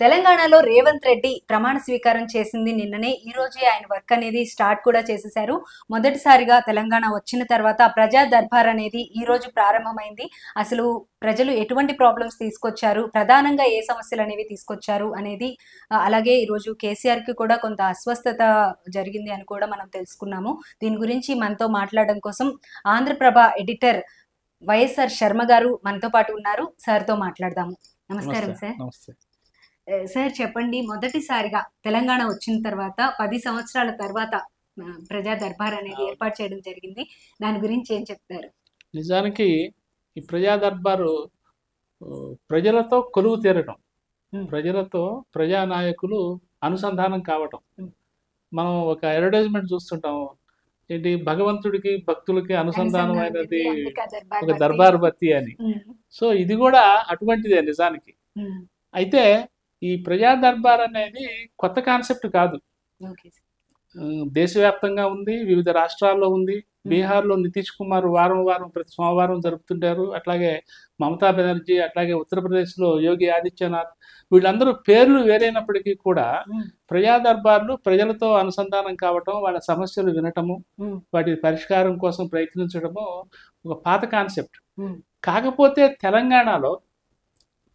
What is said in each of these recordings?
తెలంగాణలో రేవంత్ రెడ్డి ప్రమాణ స్వీకారం చేసింది నిన్ననే. ఈ రోజే ఆయన వర్క్ అనేది స్టార్ట్ కూడా చేసేశారు. మొదటిసారిగా తెలంగాణ వచ్చిన తర్వాత ప్రజా దర్బార్ అనేది ఈ రోజు ప్రారంభమైంది. అసలు ప్రజలు ఎటువంటి ప్రాబ్లమ్స్ తీసుకొచ్చారు? ప్రధానంగా ఏ సమస్యలు అనేవి తీసుకొచ్చారు అనేది అలాగే ఈరోజు కేసీఆర్కి కూడా కొంత అస్వస్థత జరిగింది అని కూడా మనం తెలుసుకున్నాము. దీని గురించి మనతో మాట్లాడడం కోసం ఆంధ్రప్రభ ఎడిటర్ వైఎస్ఆర్ శర్మ గారు మనతో పాటు ఉన్నారు. సార్తో మాట్లాడదాము. నమస్కారం సార్. సార్ చెప్పండి మొదటిసారిగా తెలంగాణ వచ్చిన తర్వాత పది సంవత్సరాల తర్వాత ప్రజా దర్బార్ అనేది ఏర్పాటు చేయడం జరిగింది. దాని గురించి ఏం చెప్తారు? నిజానికి ఈ ప్రజా దర్బారు ప్రజలతో కొలువు తీరటం. ప్రజలతో ప్రజా నాయకులు అనుసంధానం కావటం. మనం ఒక అడ్వర్టైజ్మెంట్ చూస్తుంటాం. ఏంటి భగవంతుడికి భక్తులకి ఆ దర్బార్ ఒక. దర్బార్ బత్తి అని. సో ఇది కూడా అటువంటిదే నిజానికి. అయితే ఈ ప్రజా దర్బార్ అనేది కొత్త కాన్సెప్ట్ కాదు. దేశవ్యాప్తంగా ఉంది వివిధ రాష్ట్రాల్లో ఉంది. బీహార్లో నితీష్ కుమార్ వారం వారం ప్రతి సోమవారం జరుపుతుంటారు. అట్లాగే మమతా బెనర్జీ అట్లాగే ఉత్తరప్రదేశ్లో యోగి ఆదిత్యనాథ్ వీళ్ళందరూ పేర్లు వేరైనప్పటికీ కూడా ప్రజా దర్బార్లు ప్రజలతో అనుసంధానం కావటం వాళ్ళ సమస్యలు వినటము వాటి పరిష్కారం కోసం ప్రయత్నించడము ఒక పాత కాన్సెప్ట్. కాకపోతే తెలంగాణలో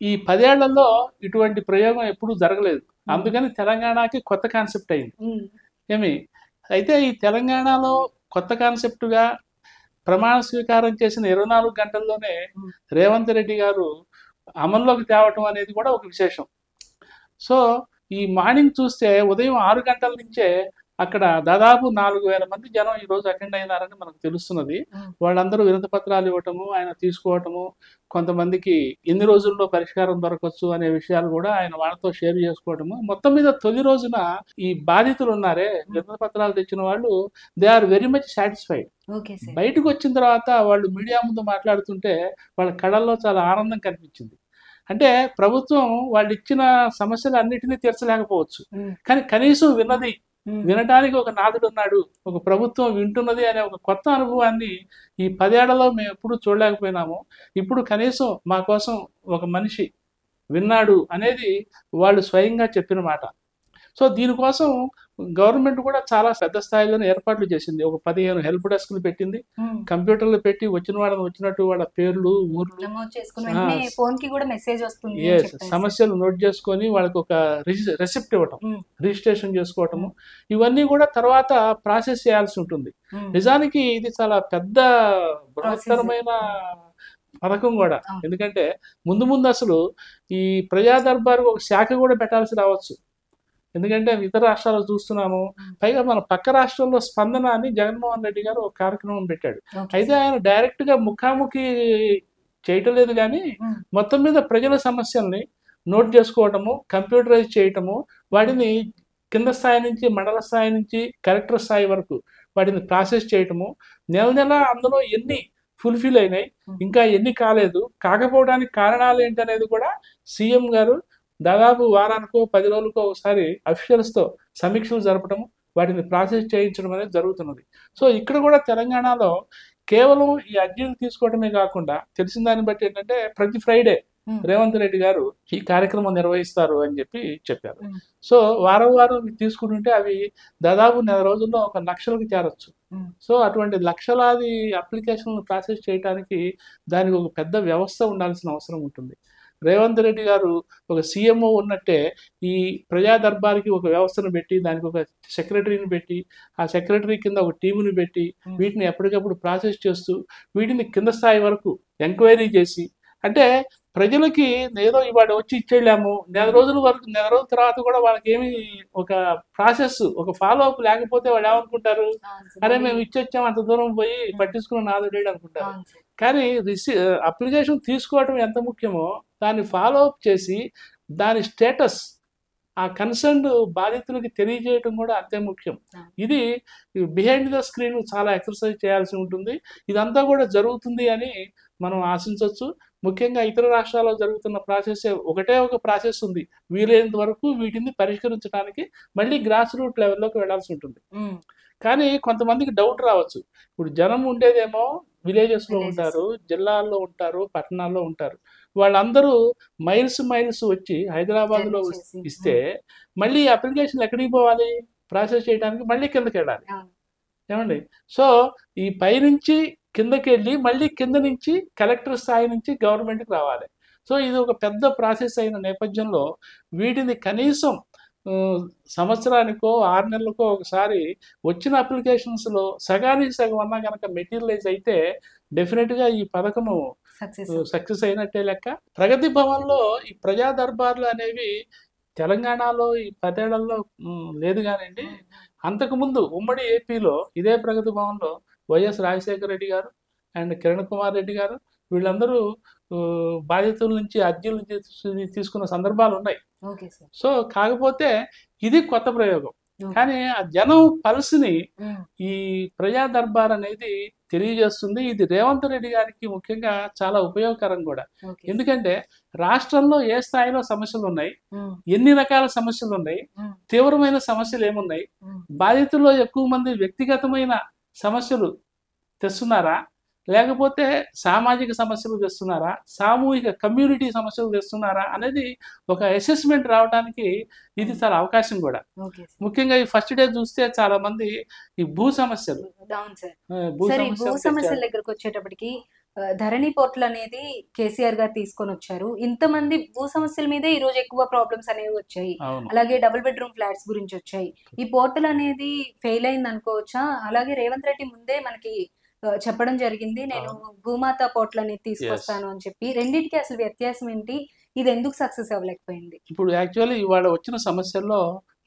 ఈ పదేళ్ళలో ఇటువంటి ప్రయోగం ఎప్పుడూ జరగలేదు. అందుకని తెలంగాణకి కొత్త కాన్సెప్ట్ అయింది. ఏమి? అయితే ఈ తెలంగాణలో కొత్త కాన్సెప్ట్గా ప్రమాణ స్వీకారం చేసిన ఇరవై నాలుగు గంటల్లోనే. రేవంత్ రెడ్డి గారు అమల్లోకి తేవటం అనేది కూడా ఒక విశేషం. సో ఈ మార్నింగ్ చూస్తే ఉదయం ఆరు గంటల నుంచే అక్కడ దాదాపు నాలుగు వేల మంది జనం ఈ రోజు అటెండ్ అయినారని మనకు తెలుస్తున్నది. వాళ్ళందరూ వినతి పత్రాలు ఇవ్వటము ఆయన తీసుకోవటము కొంతమందికి ఎన్ని రోజుల్లో పరిష్కారం దొరకవచ్చు అనే విషయాలు కూడా ఆయన వాళ్ళతో షేర్ చేసుకోవటము. మొత్తం మీద తొలి రోజున ఈ బాధితులు ఉన్నారే వినతి పత్రాలు తెచ్చిన వాళ్ళు they are very much satisfied. బయటకు వచ్చిన తర్వాత వాళ్ళు మీడియా ముందు మాట్లాడుతుంటే వాళ్ళ కళల్లో చాలా ఆనందం కనిపించింది. అంటే ప్రభుత్వం వాళ్ళు ఇచ్చిన సమస్యలు అన్నిటినీ తీర్చలేకపోవచ్చు. కానీ కనీసం విన్నది వినటానికి వినడానికి ఒక నాదుడు ఉన్నాడు. ఒక ప్రభుత్వం వింటున్నది అనే ఒక కొత్త అనుభవాన్ని ఈ పదేళ్ళలో మేము ఎప్పుడూ చూడలేకపోయినాము. ఇప్పుడు కనీసం మా కోసం ఒక మనిషి విన్నాడు అనేది వాళ్ళు స్వయంగా చెప్పిన మాట. సో దీనికోసం గవర్నమెంట్ కూడా చాలా పెద్ద స్థాయిలోనే ఏర్పాట్లు చేసింది. ఒక పదిహేను హెల్ప్ డెస్క్లు పెట్టింది. కంప్యూటర్లు పెట్టి వచ్చిన వాళ్ళని వచ్చినట్టు వాళ్ళ పేర్లు ఊర్లు. సమస్యలు నోట్ చేసుకొని వాళ్ళకి ఒక రెసిప్ట్ ఇవ్వటం రిజిస్ట్రేషన్ చేసుకోవటము. ఇవన్నీ కూడా తర్వాత ప్రాసెస్ చేయాల్సి ఉంటుంది. నిజానికి ఇది చాలా పెద్ద బృహత్తరమైన పథకం కూడా. ఎందుకంటే ముందు ముందు అసలు ఈ ప్రజా దర్బార్ ఒక శాఖ కూడా పెట్టాల్సి రావచ్చు. ఎందుకంటే ఇతర రాష్ట్రాల్లో చూస్తున్నాము. పైగా మన పక్క రాష్ట్రంలో స్పందన అని జగన్మోహన్ రెడ్డి గారు ఒక కార్యక్రమం పెట్టాడు. అయితే. ఆయన డైరెక్ట్గా ముఖాముఖి చేయటం లేదు కానీ మొత్తం మీద ప్రజల సమస్యల్ని నోట్ చేసుకోవటము కంప్యూటరైజ్ చేయటము వాటిని కింద స్థాయి నుంచి మండల స్థాయి నుంచి కలెక్టర్ స్థాయి వరకు వాటిని ప్రాసెస్ చేయటము. నెల నెల అందులో ఎన్ని ఫుల్ఫిల్ అయినాయి ఇంకా ఎన్ని కాలేదు కాకపోవడానికి కారణాలు ఏంటనేది కూడా సీఎం గారు దాదాపు వారానికో పది రోజులకో ఒకసారి అఫీషియల్స్తో సమీక్షలు జరపటము వాటిని ప్రాసెస్ చేయించడం అనేది జరుగుతున్నది. సో ఇక్కడ కూడా తెలంగాణలో కేవలం ఈ అర్జీలు తీసుకోవడమే కాకుండా తెలిసిన దాన్ని బట్టి ఏంటంటే ప్రతి ఫ్రైడే రేవంత్ రెడ్డి గారు ఈ కార్యక్రమం నిర్వహిస్తారు అని చెప్పి చెప్పారు. సో వారం వారం తీసుకుంటుంటే అవి దాదాపు నెల రోజుల్లో ఒక లక్షలకు చేరొచ్చు. సో అటువంటి లక్షలాది అప్లికేషన్లు ప్రాసెస్ చేయడానికి దానికి ఒక పెద్ద వ్యవస్థ ఉండాల్సిన అవసరం ఉంటుంది. రేవంత్ రెడ్డి గారు ఒక సీఎంఓ ఉన్నట్టే ఈ ప్రజా దర్బార్కి ఒక వ్యవస్థను పెట్టి దానికి ఒక సెక్రటరీని పెట్టి ఆ సెక్రటరీ కింద ఒక టీముని పెట్టి. వీటిని ఎప్పటికప్పుడు ప్రాసెస్ చేస్తూ వీటిని కింద స్థాయి వరకు ఎంక్వైరీ చేసి అంటే ప్రజలకి ఏదో ఇవాళ వచ్చి ఇచ్చేళ్ళాము నెల రోజుల వరకు నెల రోజుల తర్వాత కూడా వాళ్ళకి ఏమి ఒక ప్రాసెస్ ఒక ఫాలో అప్ లేకపోతే వాళ్ళు ఏమనుకుంటారు. అరే మేము ఇచ్చొచ్చాం అంత దూరం పోయి పట్టించుకున్న నాలుగు లేడు అనుకుంటారు. కానీ రిసీ అప్లికేషన్ తీసుకోవడం ఎంత ముఖ్యమో దాన్ని ఫాలో అప్ చేసి దాని స్టేటస్ ఆ కన్సర్న్ బాధితులకి తెలియజేయడం కూడా అంతే ముఖ్యం. ఇది బిహైండ్ ద స్క్రీన్ చాలా ఎక్సర్సైజ్ చేయాల్సి ఉంటుంది ఇదంతా కూడా జరుగుతుంది అని మనం ఆశించవచ్చు ముఖ్యంగా ఇతర రాష్ట్రాల్లో జరుగుతున్న ప్రాసెస్ ఒకటే ఒక ప్రాసెస్ ఉంది. వీలైనంత వరకు వీటిని పరిష్కరించడానికి మళ్ళీ గ్రాస్ రూట్ లెవెల్లోకి వెళ్ళాల్సి ఉంటుంది. కానీ కొంతమందికి డౌట్ రావచ్చు. ఇప్పుడు జనం ఉండేదేమో విలేజెస్లో. ఉంటారు జిల్లాల్లో ఉంటారు పట్టణాల్లో ఉంటారు. వాళ్ళందరూ మైల్స్ మైల్స్ వచ్చి హైదరాబాద్లో జర్నీ చేసి. ఇస్తే మళ్ళీ అప్లికేషన్ ఎక్కడికి పోవాలి? ప్రాసెస్ చేయడానికి మళ్ళీ కిందకి వెళ్ళాలి. ఏమండి? సో ఈ పైనుంచి కిందకి వెళ్ళి మళ్ళీ కింద నుంచి కలెక్టర్ స్థాయి నుంచి గవర్నమెంట్కి రావాలి. సో ఇది ఒక పెద్ద ప్రాసెస్ అయిన నేపథ్యంలో వీటిని కనీసం సంవత్సరానికో ఆరు నెలలకో ఒకసారి వచ్చిన అప్లికేషన్స్లో సగానికి సగం అన్నా కనుక మెటీరియలైజ్ అయితే డెఫినెట్గా ఈ పథకము సక్సెస్. అయినట్టే లెక్క. ప్రగతి భవన్లో ఈ ప్రజా దర్బార్లు అనేవి తెలంగాణలో ఈ పదేళ్ళలో లేదు కానివ్వండి అంతకుముందు ఉమ్మడి ఏపీలో ఇదే ప్రగతి భవన్లో వైఎస్ రాజశేఖర రెడ్డి గారు అండ్ కిరణ్ కుమార్ రెడ్డి గారు వీళ్ళందరూ బాధితుల నుంచి అర్జీలు తీసు- తీసుకున్న సందర్భాలు ఉన్నాయి. సో కాకపోతే ఇది కొత్త ప్రయోగం. కానీ ఆ జనం పల్స్ని ఈ ప్రజా దర్బార్ అనేది తెలియజేస్తుంది. ఇది రేవంత్ రెడ్డి గారికి ముఖ్యంగా చాలా ఉపయోగకరం కూడా. ఎందుకంటే రాష్ట్రంలో ఏ స్థాయిలో సమస్యలు ఉన్నాయి? ఎన్ని రకాల సమస్యలు ఉన్నాయి? తీవ్రమైన సమస్యలు ఏమున్నాయి? బాధితుల్లో ఎక్కువ మంది వ్యక్తిగతమైన సమస్యలు తెస్తున్నారా? లేకపోతే సామాజిక సమస్యలు తెస్తున్నారా? సామూహిక కమ్యూనిటీ సమస్యలు తెస్తున్నారా? అనేది ఒక అసెస్మెంట్ రావడానికి ఇది చాలా అవకాశం కూడా. ముఖ్యంగా ఈ ఫస్ట్ డే చూస్తే చాలా మంది ఈ భూ సమస్యలు. ఆ, భూ సమస్యలు. దగ్గరకు వచ్చేటప్పటికి ధరణి పోర్టల్ అనేది కేసీఆర్ గారు తీసుకొని వచ్చారు. ఇంతమంది భూ సమస్యల మీదే ఈ రోజు ఎక్కువ ప్రాబ్లమ్స్ అనేవి వచ్చాయి. అలాగే డబుల్ బెడ్రూమ్ ఫ్లాట్స్ గురించి వచ్చాయి. ఈ పోర్టల్ అనేది ఫెయిల్ అయింది అనుకోవచ్చా? అలాగే రేవంత్ రెడ్డి ముందే మనకి చెప్పడం జరిగింది నేను భూమాత పోర్టల్ అనేది తీసుకొస్తాను అని చెప్పి. రెండింటికి అసలు వ్యత్యాసం ఏంటి? ఇది ఎందుకు సక్సెస్ అవ్వలేకపోయింది? ఇప్పుడు యాక్చువల్లీ ఇవాళ వచ్చిన సమస్యల్లో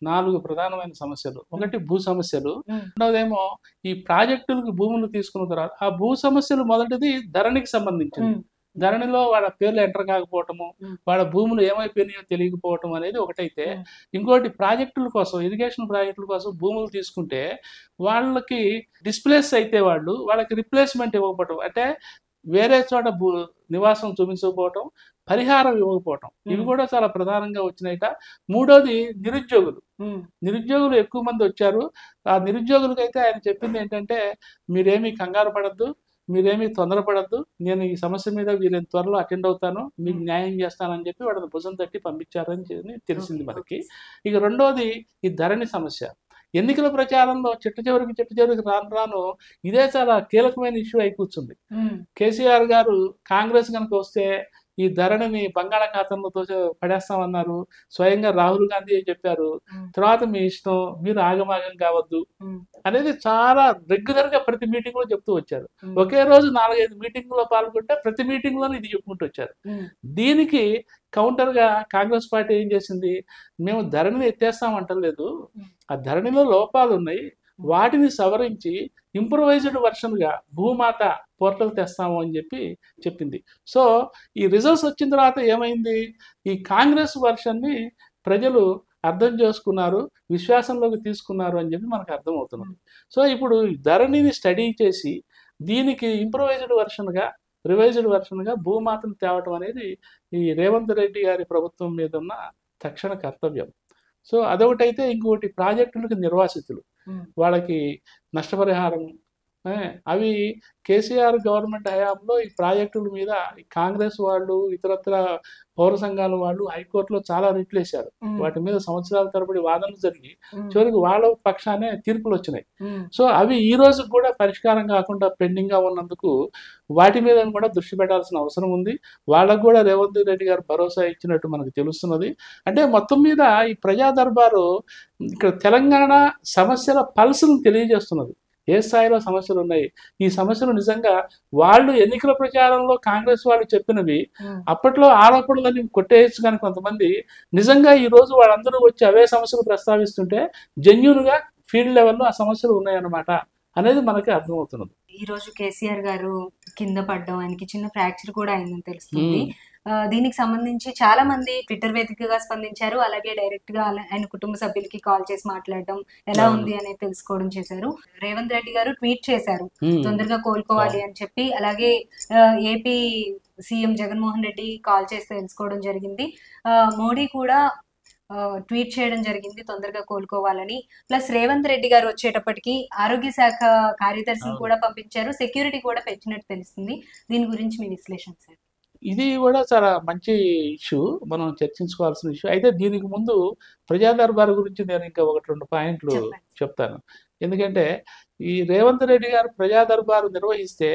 నాలుగు ప్రధానమైన సమస్యలు. ఒకటి భూ సమస్యలు. రెండవదేమో ఈ ప్రాజెక్టులకు భూములు తీసుకున్న తర్వాత ఆ భూ సమస్యలు మొదటిది ధరణికి సంబంధించింది. ధరణిలో వాళ్ళ పేర్లు ఎంటర్ కాకపోవటము. వాళ్ళ భూములు ఏమైపోయినాయో తెలియకపోవటం అనేది ఒకటైతే. ఇంకోటి ప్రాజెక్టుల కోసం ఇరిగేషన్ ప్రాజెక్టుల కోసం భూములు తీసుకుంటే వాళ్ళకి డిస్ప్లేస్ అయితే వాళ్ళు వాళ్ళకి రిప్లేస్మెంట్ ఇవ్వకపోవటం. అంటే వేరే చోట భూ నివాసం చూపించకపోవటం పరిహారం ఇవ్వకపోవటం. ఇవి. కూడా చాలా ప్రధానంగా వచ్చినాయిట. మూడోది నిరుద్యోగులు. నిరుద్యోగులు ఎక్కువ మంది వచ్చారు. ఆ నిరుద్యోగులకైతే ఆయన చెప్పింది ఏంటంటే మీరేమీ కంగారు పడద్దు. మీరేమీ తొందరపడద్దు నేను ఈ సమస్య మీద వీళ్ళని త్వరలో అటెండ్ అవుతాను. మీకు న్యాయం చేస్తానని చెప్పి వాళ్ళని భుజం తట్టి పంపించారని తెలిసింది మనకి. ఇక రెండోది ఈ ధరణి సమస్య. ఎన్నికల ప్రచారంలో చిట్ట చివరికి చిట్ట చివరికి రాను రాను ఇదే చాలా కీలకమైన ఇష్యూ అయి కూర్చుంది. కేసీఆర్ గారు కాంగ్రెస్ కనుక వస్తే ఈ ధరణిని బంగాళాఖాతంలో తోసి పడేస్తామన్నారు. స్వయంగా రాహుల్ గాంధీ చెప్పారు తర్వాత మీ ఇష్టం మీరు ఆగమాగం కావద్దు అనేది చాలా రెగ్యులర్గా ప్రతి మీటింగ్లో చెప్తూ వచ్చారు. ఒకే రోజు నాలుగైదు మీటింగ్లో పాల్గొంటే ప్రతి మీటింగ్లోనే ఇది చెప్పుకుంటూ వచ్చారు. దీనికి కౌంటర్గా కాంగ్రెస్ పార్టీ ఏం చేసింది మేము ధరణిని ఎత్తేస్తామంటలేదు. ఆ ధరణిలో లోపాలు ఉన్నాయి వాటిని సవరించి ఇంప్రొవైజ్డ్ వర్షన్గా భూమాత పోర్టల్ తెస్తాము అని చెప్పి చెప్పింది. సో ఈ రిజల్ట్స్ వచ్చిన తర్వాత ఏమైంది? ఈ కాంగ్రెస్ వర్షన్ని ప్రజలు అర్థం చేసుకున్నారు విశ్వాసంలోకి తీసుకున్నారు అని చెప్పి మనకు అర్థమవుతున్నది. సో ఇప్పుడు ధరణిని స్టడీ చేసి దీనికి ఇంప్రొవైజ్డ్ వర్షన్గా రివైజ్డ్ వర్షన్గా భూమాతను తేవటం అనేది ఈ రేవంత్ రెడ్డి గారి ప్రభుత్వం మీద ఉన్న తక్షణ కర్తవ్యం. సో అదొకటైతే ఇంకోటి ప్రాజెక్టులకు నిర్వాసితులు. వాళ్ళకి నష్టపరిహారం అవి కేసీఆర్ గవర్నమెంట్ హయాంలో ఈ ప్రాజెక్టుల మీద కాంగ్రెస్ వాళ్ళు ఇతరత్ర పౌర సంఘాల వాళ్ళు హైకోర్టులో చాలా రిట్లు వేశారు ఉమ్, వాటి మీద సంవత్సరాల తరబడి వాదనలు జరిగి చివరికి వాళ్ళ పక్షానే తీర్పులు వచ్చినాయి. సో అవి ఈ రోజు కూడా పరిష్కారం కాకుండా పెండింగ్గా ఉన్నందుకు వాటి మీద కూడా దృష్టి పెట్టాల్సిన అవసరం ఉంది. వాళ్ళకు కూడా రేవంత్ రెడ్డి గారు భరోసా ఇచ్చినట్టు మనకు తెలుస్తున్నది. అంటే మొత్తం మీద ఈ ప్రజా దర్బారు ఇక్కడ తెలంగాణ సమస్యల పల్సును తెలియజేస్తున్నది. ఏ స్థాయిలో సమస్యలు ఉన్నాయి ఈ సమస్యలు నిజంగా వాళ్ళు ఎన్నికల ప్రచారంలో కాంగ్రెస్ వాళ్ళు చెప్పినవి అప్పట్లో ఆరోపణలని కొట్టేయచ్చు కానీ కొంతమంది నిజంగా ఈ రోజు వాళ్ళందరూ వచ్చి అవే సమస్యలు ప్రస్తావిస్తుంటే జెన్యున్గా ఫీల్డ్ లెవెల్లో ఆ సమస్యలు ఉన్నాయన్నమాట అనేది మనకి అర్థమవుతున్నది. ఈ రోజు కేసీఆర్ గారు కింద పడ్డం ఆయనకి చిన్న ఫ్రాక్చర్ కూడా అయిందని తెలుస్తుంది. దీనికి సంబంధించి చాలా మంది ట్విట్టర్ వేదికగా స్పందించారు. అలాగే డైరెక్ట్గా ఆయన కుటుంబ సభ్యులకి కాల్ చేసి మాట్లాడడం ఎలా. ఉంది అనేది తెలుసుకోవడం చేశారు. రేవంత్ రెడ్డి గారు ట్వీట్ చేశారు. తొందరగా కోలుకోవాలి అని చెప్పి అలాగే AP CM Jaganmohan Reddy call చేసి తెలుసుకోవడం జరిగింది. ఆ, మోడీ కూడా ట్వీట్ చేయడం జరిగింది తొందరగా కోలుకోవాలని. ప్లస్ రేవంత్ రెడ్డి గారు వచ్చేటప్పటికి ఆరోగ్య శాఖ కార్యదర్శిని. కూడా పంపించారు సెక్యూరిటీ కూడా పెంచినట్టు తెలుస్తుంది. దీని గురించి మీ విశ్లేషణ సార్. ఇది కూడా చాలా మంచి ఇష్యూ మనం చర్చించుకోవాల్సిన ఇష్యూ. అయితే దీనికి ముందు ప్రజా దర్బార్ గురించి నేను ఇంకా ఒకటి రెండు పాయింట్లు. చెప్తాను. ఎందుకంటే ఈ రేవంత్ రెడ్డి గారు ప్రజా దర్బారు నిర్వహిస్తే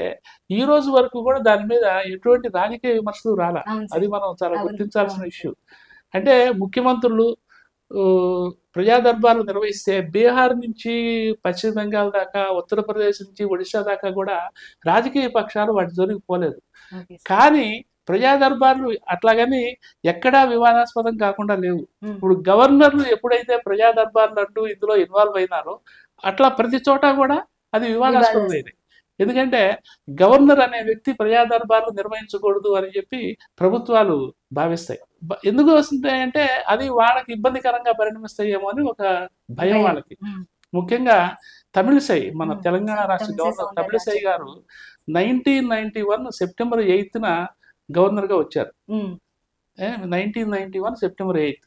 ఈ రోజు వరకు కూడా దాని మీద ఎటువంటి రాజకీయ విమర్శలు రాలా. అది మనం చాలా గుర్తించాల్సిన ఇష్యూ. అంటే ముఖ్యమంత్రులు ఆ, ప్రజా దర్బార్లు నిర్వహిస్తే బీహార్ నుంచి పశ్చిమ బెంగాల్ దాకా ఉత్తరప్రదేశ్ నుంచి ఒడిశా దాకా కూడా రాజకీయ పక్షాలు వాటి జోలికి పోలేదు. కానీ ప్రజా దర్బార్లు అట్లాగని ఎక్కడా వివాదాస్పదం కాకుండా లేవు. ఇప్పుడు గవర్నర్లు ఎప్పుడైతే ప్రజా దర్బార్లు అంటూ ఇందులో ఇన్వాల్వ్ అయినారో అట్లా ప్రతి చోట కూడా అది వివాదాస్పదమైంది ఎందుకంటే గవర్నర్ అనే వ్యక్తి ప్రజా దర్బార్లు నిర్వహించకూడదు అని చెప్పి ప్రభుత్వాలు భావిస్తాయి. ఎందుకు వస్తుంటాయంటే అది వాళ్ళకి ఇబ్బందికరంగా పరిణమిస్తాయేమో అని ఒక భయం. వాళ్ళకి. ముఖ్యంగా తమిళిసై మన తెలంగాణ రాష్ట్ర గవర్నర్. తమిళిసై గారు నైన్టీన్ నైన్టీ వన్ సెప్టెంబర్ ఎయిత్న గవర్నర్గా వచ్చారు. Nineteen ninety one September eighth.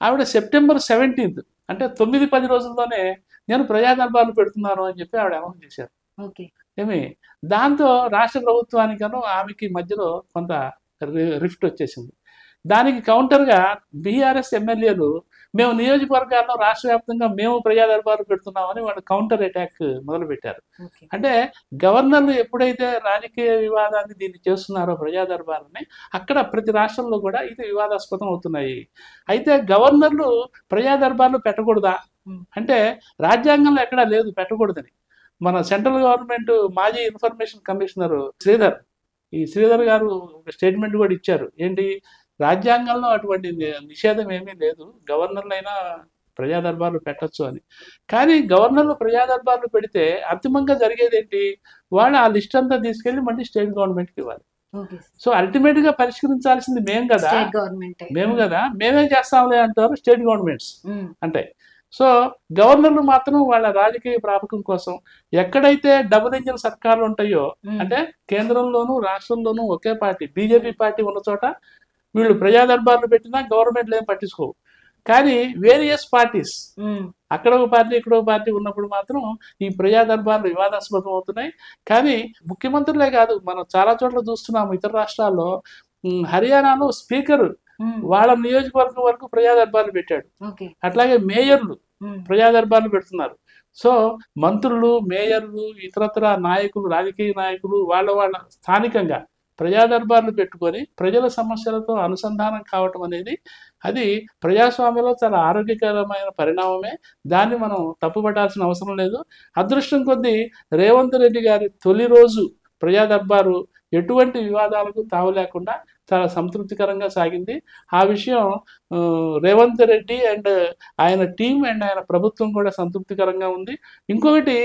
ఆవిడ సెప్టెంబర్ సెవెంటీన్త్ అంటే తొమ్మిది పది రోజుల్లోనే నేను ప్రజా దర్బార్లు పెడుతున్నాను అని చెప్పి ఆవిడ అనౌన్స్ చేశారు. ఓకే. ఏమి? దాంతో రాష్ట్ర ప్రభుత్వానికను ఆమెకి మధ్యలో కొంత రిఫ్ట్ వచ్చేసింది. దానికి కౌంటర్గా బీఆర్ఎస్ ఎమ్మెల్యేలు మేము నియోజకవర్గాల్లో రాష్ట్ర వ్యాప్తంగా మేము ప్రజా దర్బారు పెడుతున్నామని వాళ్ళు కౌంటర్ అటాక్ మొదలుపెట్టారు. అంటే గవర్నర్లు ఎప్పుడైతే రాజకీయ వివాదాన్ని దీన్ని చేస్తున్నారో ప్రజా దర్బార్ని అక్కడ ప్రతి రాష్ట్రంలో కూడా ఇది వివాదాస్పదం అవుతున్నాయి. అయితే గవర్నర్లు ప్రజా దర్బార్లు పెట్టకూడదా. అంటే రాజ్యాంగంలో ఎక్కడా లేదు పెట్టకూడదని. మన సెంట్రల్ గవర్నమెంట్ మాజీ ఇన్ఫర్మేషన్ కమిషనర్ శ్రీధర్ ఈ శ్రీధర్ గారు ఒక స్టేట్మెంట్ కూడా ఇచ్చారు. ఏంటి? రాజ్యాంగంలో అటువంటి నిషేధం ఏమీ లేదు. గవర్నర్లైనా ప్రజా దర్బార్లు పెట్టొచ్చు అని. కానీ గవర్నర్లు ప్రజా దర్బార్లు పెడితే అంతిమంగా జరిగేది ఏంటి? వాళ్ళు ఆ లిస్ట్ అంతా తీసుకెళ్ళి మళ్ళీ స్టేట్ గవర్నమెంట్కి ఇవ్వాలి. సో అల్టిమేట్గా పరిష్కరించాల్సింది మేం కదా. మేము కదా. మేమే చేస్తాంలే అంటారు స్టేట్ గవర్నమెంట్స్. అంటే సో గవర్నర్లు మాత్రం వాళ్ళ రాజకీయ ప్రాపకం కోసం ఎక్కడైతే డబుల్ ఇంజిన్ సర్కార్లు ఉంటాయో అంటే కేంద్రంలోనూ రాష్ట్రంలోనూ ఒకే పార్టీ బీజేపీ పార్టీ ఉన్న చోట వీళ్ళు ప్రజా దర్బార్లు పెట్టినా గవర్నమెంట్లు ఏం పట్టించుకోవు. కానీ వేరియస్ పార్టీస్ అక్కడ ఒక పార్టీ ఇక్కడ ఒక పార్టీ ఉన్నప్పుడు మాత్రం ఈ ప్రజా దర్బార్లు వివాదాస్పదం అవుతున్నాయి. కానీ ముఖ్యమంత్రులే కాదు మనం చాలా చోట్ల చూస్తున్నాము ఇతర రాష్ట్రాల్లో. హర్యానాలో స్పీకర్ వాళ్ళ నియోజకవర్గం వరకు ప్రజా దర్బార్లు పెట్టాడు అట్లాగే మేయర్లు ప్రజా దర్బార్లు పెడుతున్నారు. సో మంత్రులు మేయర్లు ఇతరత్ర నాయకులు రాజకీయ నాయకులు వాళ్ళ వాళ్ళ స్థానికంగా ప్రజా దర్బార్లు పెట్టుకొని ప్రజల సమస్యలతో అనుసంధానం కావటం అనేది అది ప్రజాస్వామ్యంలో చాలా ఆరోగ్యకరమైన పరిణామమే. దాన్ని మనం తప్పుపట్టాల్సిన అవసరం లేదు. అదృష్టం కొద్దీ రేవంత్ రెడ్డి గారి తొలి రోజు ప్రజా దర్బారు ఎటువంటి వివాదాలకు తావు లేకుండా చాలా సంతృప్తికరంగా సాగింది. ఆ విషయం రేవంత్ రెడ్డి అండ్ ఆయన టీం అండ్ ఆయన ప్రభుత్వం కూడా సంతృప్తికరంగా ఉంది. ఇంకొకటి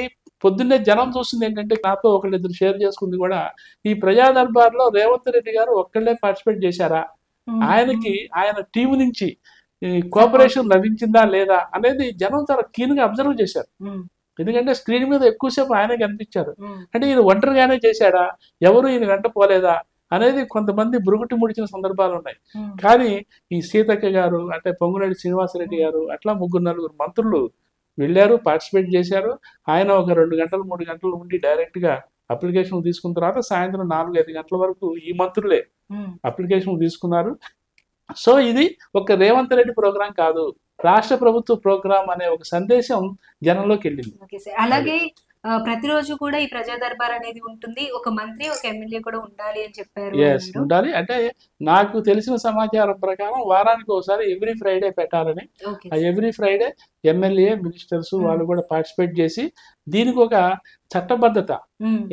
పొద్దున్నే జనం చూస్తుంది ఏంటంటే నాతో ఒకళ్ళిద్దరు షేర్ చేసుకుంది కూడా ఈ ప్రజా దర్బార్లో రేవంత్ రెడ్డి గారు ఒక్కళ్ళే పార్టిసిపేట్ చేశారా? ఆయనకి ఆయన టీం నుంచి కోఆపరేషన్ లభించిందా లేదా అనేది జనం చాలా కీన్గా అబ్జర్వ్ చేశారు. ఎందుకంటే స్క్రీన్ మీద ఎక్కువసేపు ఆయనే కనిపించారు అంటే ఈయన ఒంటరిగానే చేశాడా? ఎవరు ఈయన వెంట పోలేదా? అనేది కొంతమంది బురుగుటి ముడిచిన సందర్భాలు ఉన్నాయి. కానీ ఈ సీతక్క గారు అంటే పొంగులేటి శ్రీనివాసరెడ్డి గారు అట్లా ముగ్గురు నలుగురు మంత్రులు వెళ్ళారు పార్టిసిపేట్ చేశారు. ఆయన ఒక రెండు గంటలు మూడు గంటలు ఉండి డైరెక్ట్గా అప్లికేషన్ తీసుకున్న తర్వాత సాయంత్రం నాలుగు ఐదు గంటల వరకు ఈ మంత్రులే అప్లికేషన్ తీసుకున్నారు. సో ఇది ఒక రేవంత్ రెడ్డి ప్రోగ్రాం కాదు. రాష్ట్ర ప్రభుత్వ ప్రోగ్రాం అనే ఒక సందేశం జనంలోకి వెళ్ళింది. అలాగే ప్రతిరోజు కూడా ఈ ప్రజా దర్బార్ అనేది ఉంటుంది. ఒక మంత్రి ఒక ఎమ్మెల్యే కూడా ఉండాలి అని చెప్పారు ఎస్. ఉండాలి. అంటే నాకు తెలిసిన సమాచారం ప్రకారం వారానికి ఒకసారి ఎవ్రీ ఫ్రైడే పెట్టాలని. ఎవ్రీ ఫ్రైడే ఎమ్మెల్యే మినిస్టర్స్ వాళ్ళు కూడా పార్టిసిపేట్ చేసి దీనికి ఒక చట్టబద్ధత.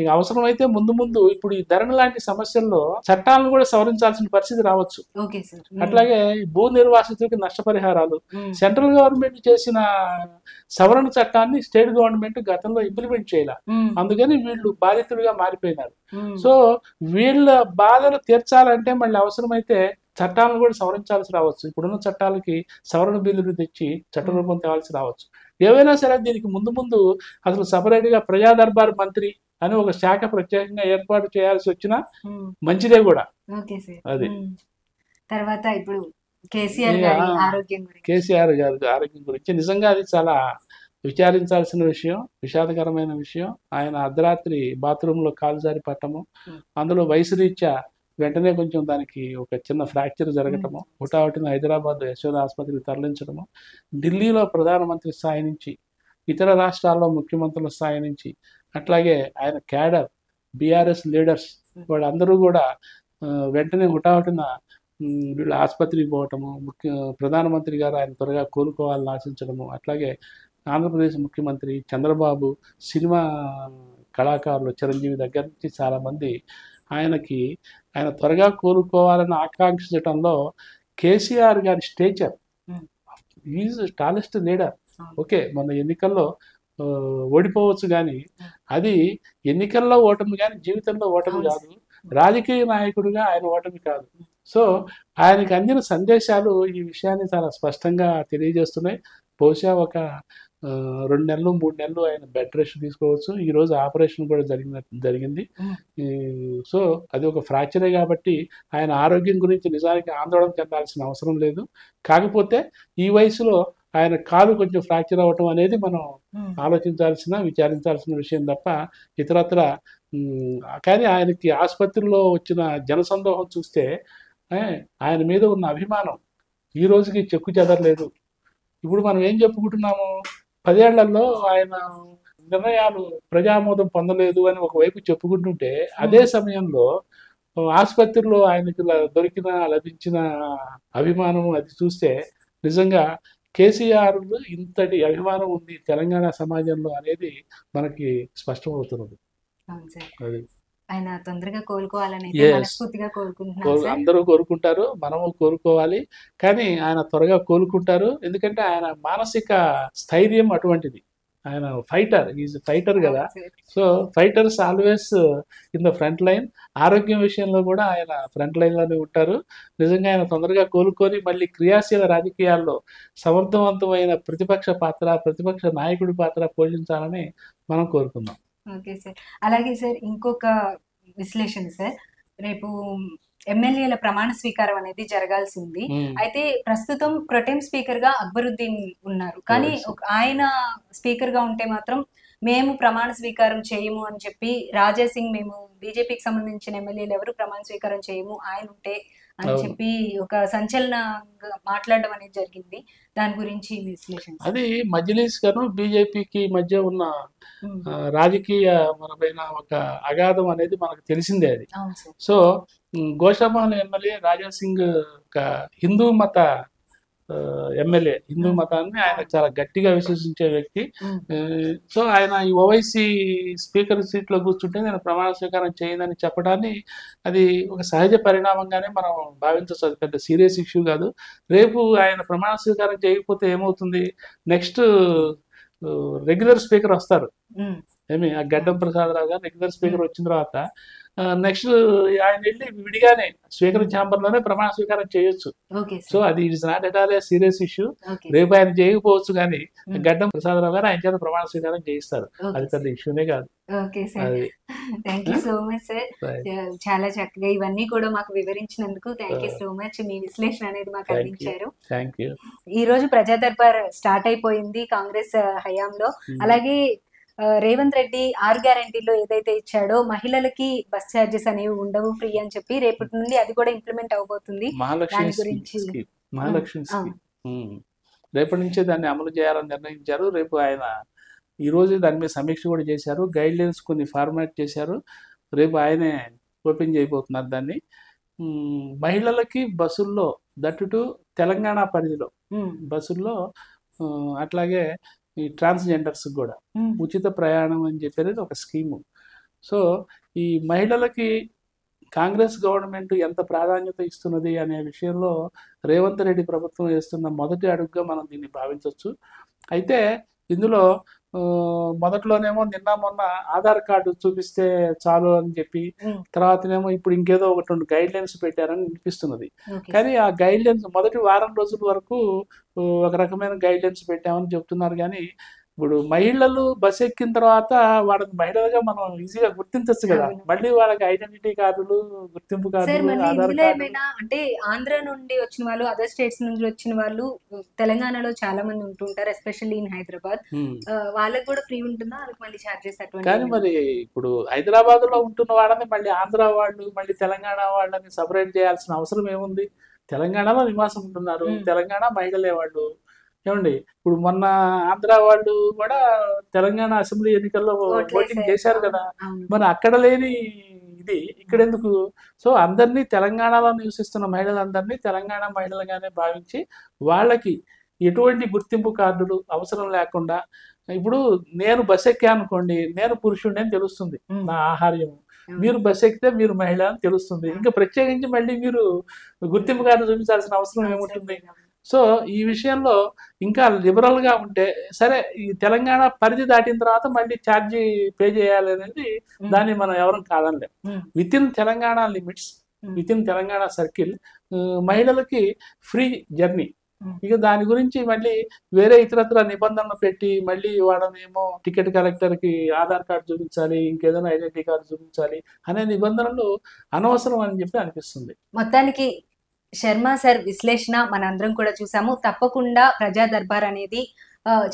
ఇక అవసరమైతే ముందు ముందు ఇప్పుడు ఈ ధరణ లాంటి సమస్యల్లో చట్టాలను కూడా సవరించాల్సిన పరిస్థితి రావచ్చు. అట్లాగే భూ నిర్వాసితులకి నష్టపరిహారాలు సెంట్రల్ గవర్నమెంట్ చేసిన సవరణ చట్టాన్ని స్టేట్ గవర్నమెంట్ గతంలో ఇంప్లిమెంట్ చేయాల. అందుకని వీళ్ళు బాధితులుగా మారిపోయినారు. సో వీళ్ళ బాధలు తీర్చాలంటే మళ్ళీ అవసరమైతే చట్టాలను కూడా సవరించాల్సి రావచ్చు. ఇప్పుడున్న చట్టాలకి సవరణ బిల్లులు తెచ్చి చట్టరూపం తేవాల్సి రావచ్చు. ఏవైనా సరే దీనికి ముందు ముందు అసలు separate గా ప్రజా దర్బార్ మంత్రి అని ఒక శాఖ ప్రత్యేకంగా ఏర్పాటు చేయాల్సి వచ్చినా మంచిదే కూడా. అది. తర్వాత ఇప్పుడు కేసీఆర్ గారి ఆరోగ్యం గురించి. కేసీఆర్ గారి ఆరోగ్యం గురించి నిజంగా అది చాలా విచారించాల్సిన విషయం విషాదకరమైన విషయం. ఆయన అర్ధరాత్రి బాత్రూంలో కాలు జారి పట్టము. అందులో వయసు రీత్యా వెంటనే కొంచెం దానికి ఒక చిన్న ఫ్రాక్చర్ జరగటము హుటాహుటిన హైదరాబాద్ యశోద ఆసుపత్రికి తరలించడము ఢిల్లీలో ప్రధానమంత్రి స్థాయి నుంచి ఇతర రాష్ట్రాల్లో ముఖ్యమంత్రుల స్థాయి నుంచి అట్లాగే ఆయన క్యాడర్ బీఆర్ఎస్ లీడర్స్ వాళ్ళందరూ కూడా వెంటనే హుటాహుటిన వీళ్ళు ఆసుపత్రికి పోవటము ముఖ్య ప్రధానమంత్రి గారు ఆయన త్వరగా కోలుకోవాలని ఆశించడము అట్లాగే ఆంధ్రప్రదేశ్ ముఖ్యమంత్రి చంద్రబాబు సినిమా కళాకారులు చిరంజీవి దగ్గర నుంచి చాలామంది ఆయనకి ఆయన త్వరగా కోలుకోవాలని ఆకాంక్షించడంలో కేసీఆర్ గారి stature. Hmm. Is tallest leader. Okay మొన్న ఎన్నికల్లో ఓడిపోవచ్చు కానీ అది ఎన్నికల్లో ఓటమి కానీ జీవితంలో ఓటమి కాదు. రాజకీయ నాయకుడిగా ఆయన ఓటమి కాదు. సో ఆయనకి అందిన సందేశాలు ఈ విషయాన్ని చాలా స్పష్టంగా తెలియజేస్తున్నాయి. బహుశా ఒక రెండు నెలలు మూడు నెలలు ఆయన బెడ్ రెస్ట్ తీసుకోవచ్చు. ఈ రోజు ఆపరేషన్ కూడా జరిగిన జరిగింది. సో అది ఒక ఫ్రాక్చరే కాబట్టి ఆయన ఆరోగ్యం గురించి నిజానికి ఆందోళన చెందాల్సిన అవసరం లేదు. కాకపోతే ఈ వయసులో ఆయన కాలు కొంచెం ఫ్రాక్చర్ అవ్వటం అనేది మనం ఆలోచించాల్సిన విచారించాల్సిన విషయం తప్ప ఇతరత్ర కానీ ఆయనకి ఆసుపత్రిలో వచ్చిన జనసందోహం చూస్తే ఆయన మీద ఉన్న అభిమానం ఈ రోజుకి చెక్కు చెదరలేదు. ఇప్పుడు మనం ఏం చెప్పుకుంటున్నాము? పదేళ్ళలో ఆయన నిర్ణయాలు ప్రజామోదం పొందలేదు అని ఒకవైపు చెప్పుకుంటుంటే అదే సమయంలో ఆసుపత్రిలో ఆయనకి దొరికిన లభించిన అభిమానం అది చూస్తే నిజంగా కేసీఆర్ ఇంతటి అభిమానం ఉంది తెలంగాణ సమాజంలో అనేది మనకి స్పష్టమవుతున్నది. అది. ఆయన తొందరగా కోలుకోవాలని. మనస్ఫూర్తిగా కోరుకుంటున్నాను అందరూ కోరుకుంటారు మనము కోరుకోవాలి. కానీ ఆయన త్వరగా కోలుకుంటారు. ఎందుకంటే ఆయన మానసిక స్థైర్యం అటువంటిది. ఆయన ఫైటర్ ఈజ్ ఫైటర్ కదా. So fighters always in the front line ఆరోగ్యం విషయంలో కూడా ఆయన ఫ్రంట్ లైన్లోనే ఉంటారు. నిజంగా ఆయన తొందరగా కోలుకొని మళ్ళీ క్రియాశీల రాజకీయాల్లో సమర్థవంతమైన ప్రతిపక్ష పాత్ర ప్రతిపక్ష నాయకుడి పాత్ర పోషించాలని మనం కోరుకుందాం. Okay sir. అలాగే సార్ ఇంకొక విశ్లేషణ సార్. రేపు ఎమ్మెల్యేల ప్రమాణ స్వీకారం అనేది జరగాల్సి ఉంది. అయితే ప్రస్తుతం ప్రొటెం స్పీకర్గా అక్బరుద్దీన్ ఉన్నారు. కానీ ఆయన స్పీకర్గా ఉంటే మాత్రం మేము ప్రమాణ స్వీకారం చేయము అని చెప్పి రాజా సింగ్ మేము బీజేపీకి సంబంధించిన ఎమ్మెల్యేలు ఎవరు ప్రమాణ స్వీకారం చేయము ఆయన ఉంటే అని. చెప్పి ఒక సంచలనంగా మాట్లాడడం అనేది జరిగింది దాని గురించి విశ్లేషణ. అది మజ్లిస్ గాను బీజేపీకి మధ్య ఉన్న రాజకీయ మనపైన ఒక అగాధం అనేది మనకు తెలిసిందే అది సో గోషామహల్ ఎమ్మెల్యే రాజా సింగ్ ఒక హిందూ మత ఎమ్మెల్యే హిందూ మతాన్ని ఆయన చాలా గట్టిగా విశ్వసించే వ్యక్తి. ఆ, సో ఆయన ఈ ఓవైసీ స్పీకర్ సీట్లో కూర్చుంటే నేను ప్రమాణ స్వీకారం చేయదని చెప్పడాన్ని అది ఒక సహజ పరిణామంగానే మనం భావించవచ్చు. అది పెద్ద సీరియస్ ఇష్యూ కాదు. రేపు ఆయన ప్రమాణ స్వీకారం చేయకపోతే ఏమవుతుంది? నెక్స్ట్ రెగ్యులర్ స్పీకర్ వస్తారు. ఏమి? ఆ గడ్డం ప్రసాదరావు గారు రెగ్యులర్ స్పీకర్ వచ్చిన తర్వాత నెక్స్ట్ ఆయన వెళ్ళి విడిగానే స్పీకర్ ఛాంబర్లోనే ప్రమాణ స్వీకారం చేయొచ్చు. సో అది it's not at all serious issue. రేపు ఆయన చేయకపోవచ్చు కానీ Hmm. గడ్డం ప్రసాదరావు గారు ఆయన చేత ప్రమాణ స్వీకారం చేయిస్తారు. అది పెద్ద. ఇష్యూనే కాదు. Okay sir. Thank you so much sir. చాలా చక్కగా ఇవన్నీ కూడా మాకు వివరించినందుకు థ్యాంక్ యూ సో మచ్ మీ విశ్లేషణ అనేది మాకు. అందించారు. థ్యాంక్ యూ ఈ రోజు ప్రజా దర్బార్ స్టార్ట్ అయిపోయింది కాంగ్రెస్ హయాంలో. అలాగే ఆ, రేవంత్ రెడ్డి ఆరు గ్యారంటీలో ఏదైతే ఇచ్చాడో మహిళలకి బస్ ఛార్జెస్ అనేవి ఉండవు ఫ్రీ అని చెప్పి రేపటి నుండి అది కూడా ఇంప్లిమెంట్ అవబోతుంది. దాని గురించి. రేపటి నుంచే దాన్ని అమలు చేయాలని నిర్ణయించారు. రేపు ఆయన ఈ రోజు దాని మీద సమీక్ష కూడా చేశారు. గైడ్ లైన్స్ కొన్ని ఫార్మాట్ చేశారు. రేపు ఆయనే ఓపెన్ చేయబోతున్నారు దాన్ని. మహిళలకి బస్సుల్లో దట్టు తెలంగాణ పరిధిలో. బస్సుల్లో అట్లాగే ఈ ట్రాన్స్జెండర్స్ కూడా ఉచిత ప్రయాణం అని చెప్పేది ఒక స్కీము. సో ఈ మహిళలకి కాంగ్రెస్ గవర్నమెంట్ ఎంత ప్రాధాన్యత ఇస్తున్నది అనే విషయంలో రేవంత్ రెడ్డి ప్రభుత్వం వేస్తున్న మొదటి అడుగుగా మనం దీన్ని భావించవచ్చు అయితే ఇందులో మొదట్లోనేమో నిన్న మొన్న ఆధార్ కార్డు చూపిస్తే చాలు అని చెప్పి తర్వాతనేమో ఇప్పుడు ఇంకేదో ఒకటి రెండు గైడ్ లైన్స్ పెట్టారని వినిపిస్తున్నది కానీ ఆ గైడ్ లైన్స్ మొదటి వారం రోజుల వరకు ఒక రకమైన గైడ్ లైన్స్ పెట్టామని చెప్తున్నారు. కానీ ఇప్పుడు మహిళలు బస్ ఎక్కిన తర్వాత వాళ్ళని మహిళలుగా మనం ఈజీగా గుర్తించవచ్చు కదా. మళ్ళీ వాళ్ళకి ఐడెంటిటీ కార్డులు గుర్తింపు కార్డులు ఏమైనా అంటే ఆంధ్ర నుండి వచ్చిన వాళ్ళు అదర్ స్టేట్స్ నుంచి వచ్చిన వాళ్ళు తెలంగాణలో చాలా మంది ఉంటుంటారు ఎస్పెషల్లీ ఇన్ హైదరాబాద్. వాళ్ళకి కూడా ఫ్రీ ఉంటుందా? వాళ్ళకి మళ్ళీ చార్జెస్ అటువంటి కానీ మరి ఇప్పుడు హైదరాబాద్లో ఉంటున్న వాళ్ళని మళ్ళీ ఆంధ్ర వాళ్ళు మళ్ళీ తెలంగాణ వాళ్ళని సపరేట్ చేయాల్సిన అవసరం ఏముంది? తెలంగాణలో నివాసం ఉంటున్నారు. తెలంగాణ మహిళలే వాళ్ళు. ఏమండి ఇప్పుడు మొన్న ఆంధ్ర వాళ్ళు కూడా తెలంగాణ అసెంబ్లీ ఎన్నికల్లో ఓటింగ్. చేశారు కదా. మరి అక్కడ లేని ఇది ఇక్కడ ఎందుకు సో అందరినీ తెలంగాణలో నివసిస్తున్న మహిళలందరినీ తెలంగాణ మహిళలుగానే భావించి వాళ్ళకి ఎటువంటి గుర్తింపు కార్డులు అవసరం లేకుండా ఇప్పుడు నేను బస్ ఎక్కాను అనుకోండి నేను పురుషుడిని అని తెలుస్తుంది. నా ఆహార్యం. మీరు బస్ ఎక్కితే మీరు మహిళ అని తెలుస్తుంది ఇంకా ప్రత్యేకించి మళ్ళీ మీరు గుర్తింపు కార్డు చూపించాల్సిన అవసరం ఏముంటుంది సో ఈ విషయంలో ఇంకా లిబరల్గా ఉంటే సరే ఈ తెలంగాణ పరిధి దాటిన తర్వాత మళ్ళీ ఛార్జీ పే చేయాలి అనేది. దాన్ని మనం ఎవరం కాదనలేం. Within Telangana limits. Within Telangana circle మహిళలకి ఫ్రీ జర్నీ. ఇక దాని గురించి మళ్ళీ వేరే ఇతరత్ర నిబంధనలు పెట్టి మళ్ళీ వాళ్ళనేమో టికెట్ కలెక్టర్కి ఆధార్ కార్డు చూపించాలి ఇంకేదైనా ఐడెంటిటీ కార్డు చూపించాలి అనే నిబంధనలు అనవసరం అని చెప్పి అనిపిస్తుంది మొత్తానికి శర్మ సార్ విశ్లేషణ మనందరం కూడా చూసాము. తప్పకుండా ప్రజా దర్బార్ అనేది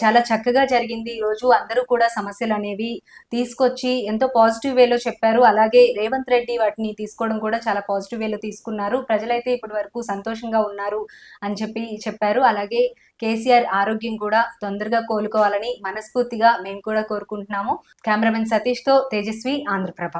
చాలా చక్కగా జరిగింది. ఈ రోజు అందరూ కూడా సమస్యలు అనేవి తీసుకొచ్చి ఎంతో పాజిటివ్ వేలో చెప్పారు. అలాగే రేవంత్ రెడ్డి వాటిని తీసుకోవడం కూడా చాలా పాజిటివ్ వేలో తీసుకున్నారు. ప్రజలైతే ఇప్పటి వరకు సంతోషంగా ఉన్నారు అని చెప్పి చెప్పారు. అలాగే కేసీఆర్ ఆరోగ్యం కూడా తొందరగా కోలుకోవాలని మనస్ఫూర్తిగా మేము కూడా కోరుకుంటున్నాము. కెమెరామెన్ సతీష్తో తేజస్వి ఆంధ్రప్రభ.